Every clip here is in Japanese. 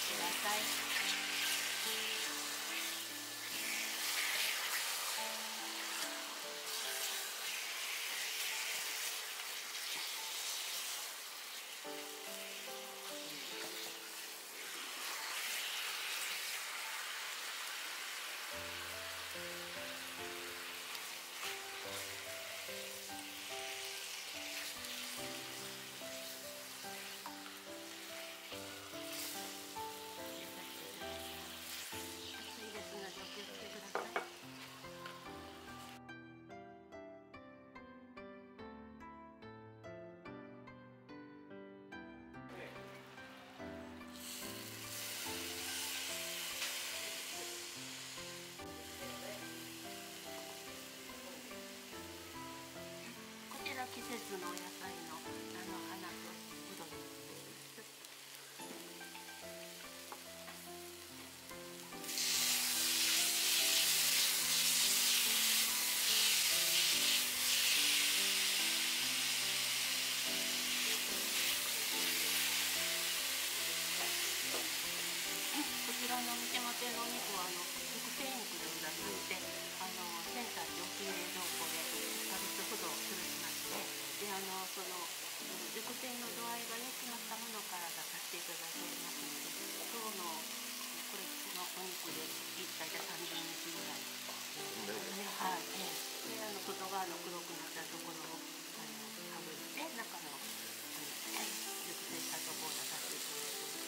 ください。ちらのお店の手のお肉はあの熟成肉でございまして、あのセンター大きい冷蔵庫で1ヶ月ほど潰しましてであのその熟成の度合いが良くなったものから出させていただいておりますので今日のこれのお肉で大体30日ぐらいはい、であの外側の黒くなったところをあのかぶって中の、熟成したところを出させていただいております。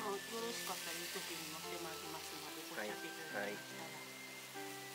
よろしかったらいい時に載ってまいりますのでごはいっしゃっていただきましたら、こ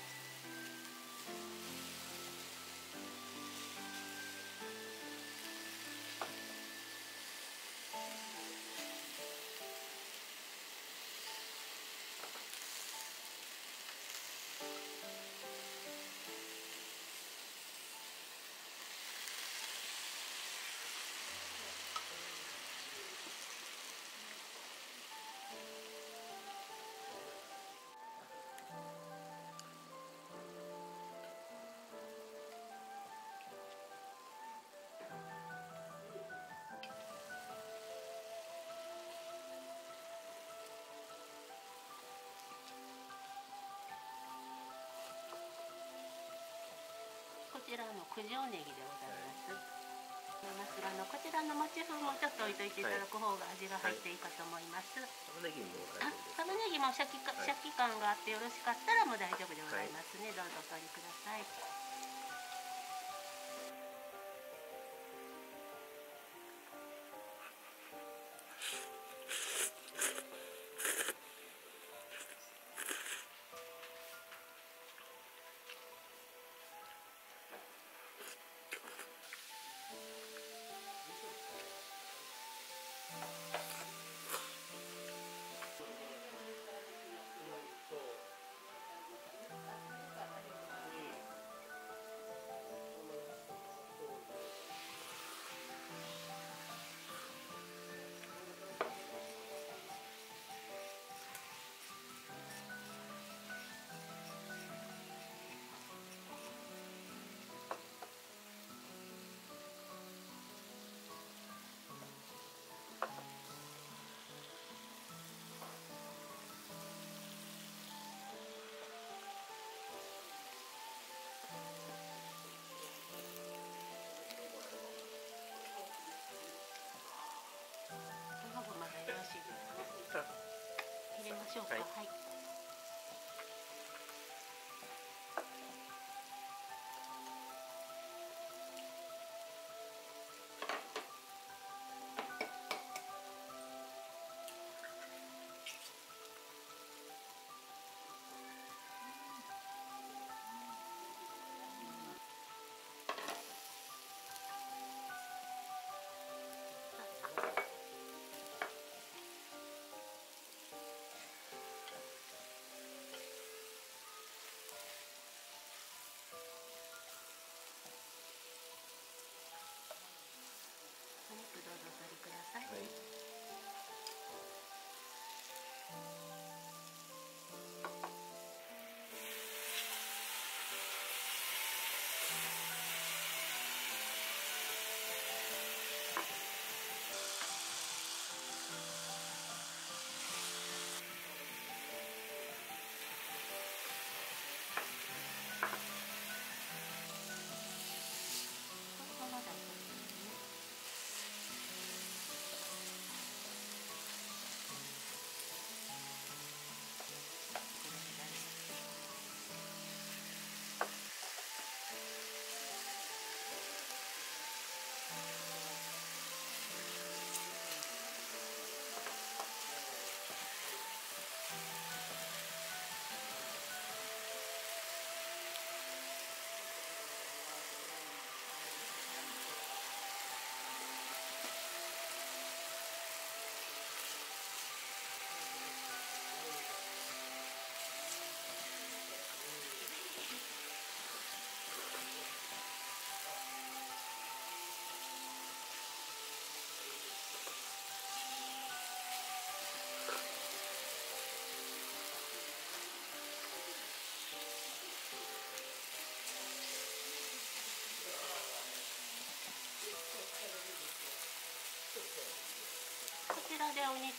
ちらの九条ネギでございます。ますがあのこちらのもち風もちょっと置いといていただく方が味が入っていいかと思います。玉ねぎも。玉ねぎもシャキかはいシャキ感があってよろしかったらもう大丈夫でございますね。どうぞお取りください。しょうか。はい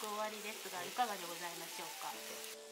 終わりですがいかがでございましょうか？